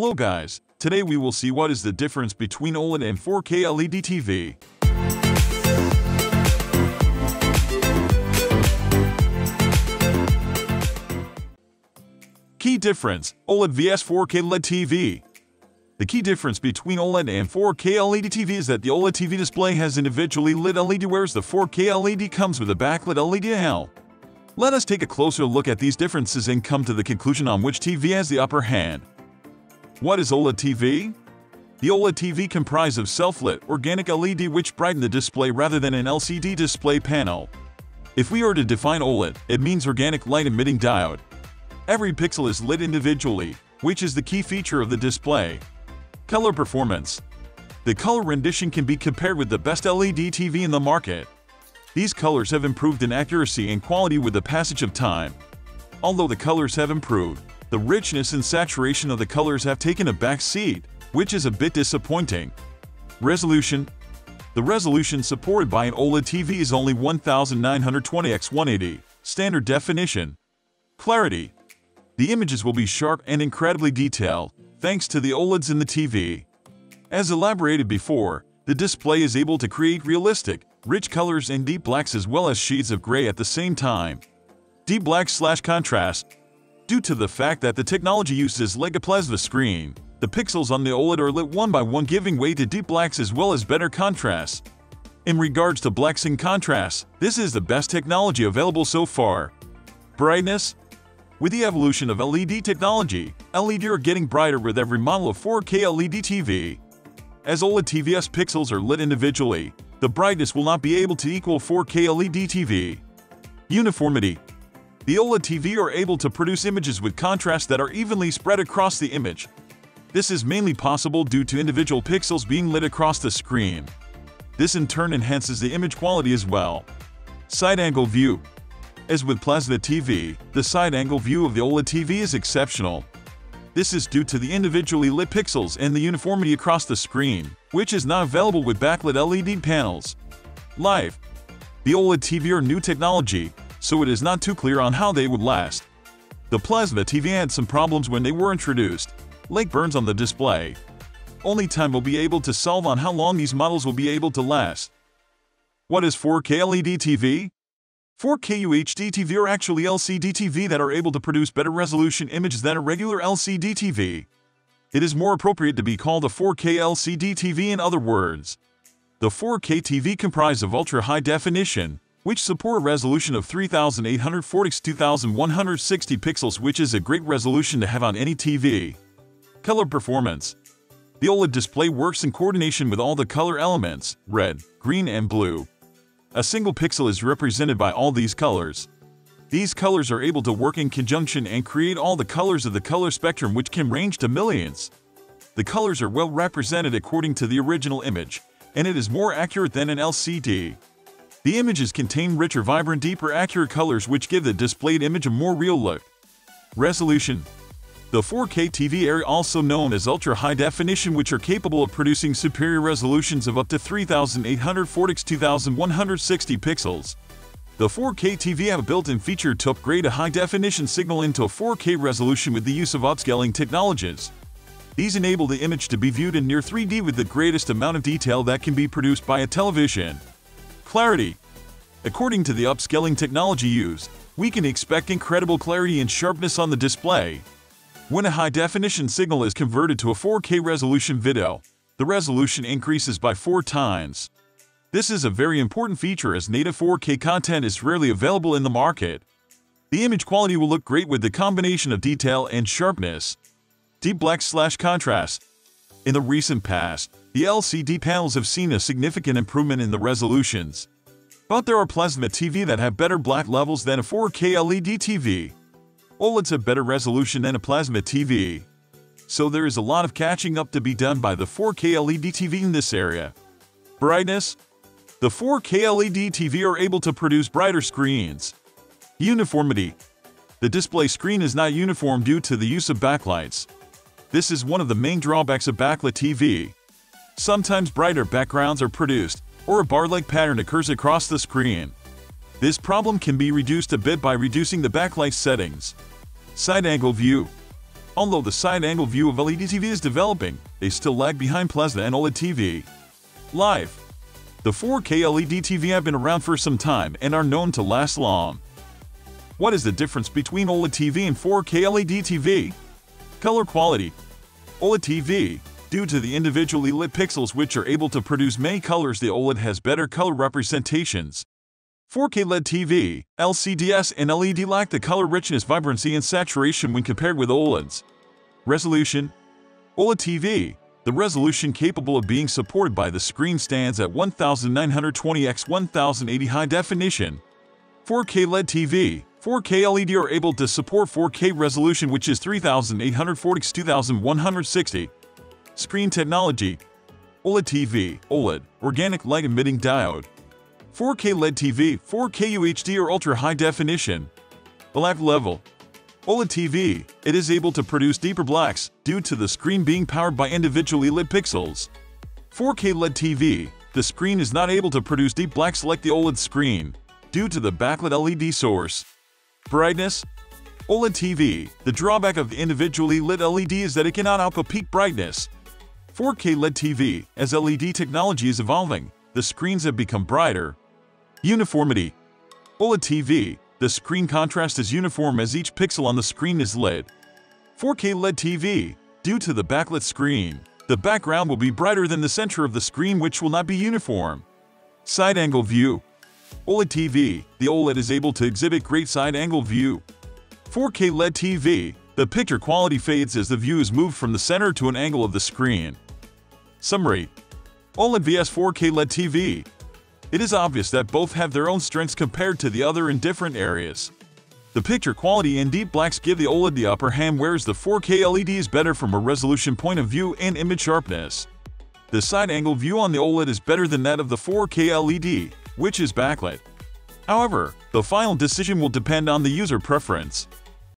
Hello guys, today we will see what is the difference between OLED and 4K LED TV. Key difference, OLED vs 4K LED TV. The key difference between OLED and 4K LED TV is that the OLED TV display has individually lit LED whereas the 4K LED comes with a backlit LED L. Let us take a closer look at these differences and come to the conclusion on which TV has the upper hand. What is OLED TV? The OLED TV comprises of self-lit, organic LED which brighten the display rather than an LCD display panel. If we are to define OLED, it means organic light-emitting diode. Every pixel is lit individually, which is the key feature of the display. Color performance. The color rendition can be compared with the best LED TV in the market. These colors have improved in accuracy and quality with the passage of time. Although the colors have improved, the richness and saturation of the colors have taken a back seat, which is a bit disappointing. Resolution The resolution supported by an OLED TV is only 1920 x 180, standard definition. Clarity The images will be sharp and incredibly detailed, thanks to the OLEDs in the TV. As elaborated before, the display is able to create realistic, rich colors and deep blacks as well as shades of gray at the same time. Deep black slash contrast. Due to the fact that the technology uses like a screen, the pixels on the OLED are lit one by one giving way to deep blacks as well as better contrast. In regards to blacks and contrast, this is the best technology available so far. Brightness With the evolution of LED technology, LED are getting brighter with every model of 4K LED TV. As OLED TV's pixels are lit individually, the brightness will not be able to equal 4K LED TV. Uniformity The OLED TV are able to produce images with contrast that are evenly spread across the image. This is mainly possible due to individual pixels being lit across the screen. This in turn enhances the image quality as well. Side-angle view As with Plasma TV, the side-angle view of the OLED TV is exceptional. This is due to the individually lit pixels and the uniformity across the screen, which is not available with backlit LED panels. Life The OLED TV are new technology, so it is not too clear on how they would last. The Plasma TV had some problems when they were introduced, like burns on the display. Only time will be able to solve on how long these models will be able to last. What is 4K LED TV? 4K UHD TV are actually LCD TV that are able to produce better resolution images than a regular LCD TV. It is more appropriate to be called a 4K LCD TV in other words. The 4K TV comprise of ultra-high definition, which support a resolution of 3840x2160 pixels which is a great resolution to have on any TV. Color performance The OLED display works in coordination with all the color elements, red, green and blue. A single pixel is represented by all these colors. These colors are able to work in conjunction and create all the colors of the color spectrum which can range to millions. The colors are well represented according to the original image, and it is more accurate than an LCD. The images contain richer, vibrant, deeper, accurate colors which give the displayed image a more real look. Resolution The 4K TV are also known as ultra-high definition which are capable of producing superior resolutions of up to 3840 x 2160 pixels. The 4K TV have a built-in feature to upgrade a high-definition signal into a 4K resolution with the use of upscaling technologies. These enable the image to be viewed in near 3D with the greatest amount of detail that can be produced by a television. Clarity According to the upscaling technology used, we can expect incredible clarity and sharpness on the display. When a high-definition signal is converted to a 4K resolution video, the resolution increases by 4 times. This is a very important feature as native 4K content is rarely available in the market. The image quality will look great with the combination of detail and sharpness. Deep black slash contrast. In the recent past, the LCD panels have seen a significant improvement in the resolutions. But there are plasma TV that have better black levels than a 4K LED TV. OLEDs have better resolution than a plasma TV. So there is a lot of catching up to be done by the 4K LED TV in this area. Brightness, the 4K LED TV are able to produce brighter screens. Uniformity. The display screen is not uniform due to the use of backlights. This is one of the main drawbacks of backlit TV. Sometimes brighter backgrounds are produced, or a bar-like pattern occurs across the screen. This problem can be reduced a bit by reducing the backlight settings. Side angle view. Although the side-angle view of LED TV is developing, they still lag behind Plasma and OLED TV. Live The 4K LED TV have been around for some time and are known to last long. What is the difference between OLED TV and 4K LED TV? Color quality OLED TV Due to the individually lit pixels which are able to produce many colors the OLED has better color representations. 4K LED TV, LCDS and LED lack the color richness, vibrancy, and saturation when compared with OLEDs. Resolution OLED TV The resolution capable of being supported by the screen stands at 1920 x 1080 high definition. 4K LED TV 4K LED are able to support 4K resolution which is 3840 x 2160. Screen technology OLED TV, OLED, organic light emitting diode. 4K LED TV, 4K UHD or ultra high definition. Black level. OLED TV, it is able to produce deeper blacks due to the screen being powered by individually lit pixels. 4K LED TV, the screen is not able to produce deep blacks like the OLED screen due to the backlit LED source. Brightness, OLED TV, the drawback of the individually lit LED is that it cannot output peak brightness 4K LED TV, as LED technology is evolving, the screens have become brighter. Uniformity OLED TV, the screen contrast is uniform as each pixel on the screen is lit. 4K LED TV, due to the backlit screen, the background will be brighter than the center of the screen which will not be uniform. Side angle view OLED TV, the OLED is able to exhibit great side angle view. 4K LED TV, the picture quality fades as the view is moved from the center to an angle of the screen. Summary OLED vs 4K LED TV It is obvious that both have their own strengths compared to the other in different areas. The picture quality and deep blacks give the OLED the upper hand whereas the 4K LED is better from a resolution point of view and image sharpness. The side angle view on the OLED is better than that of the 4K LED, which is backlit. However, the final decision will depend on the user preference.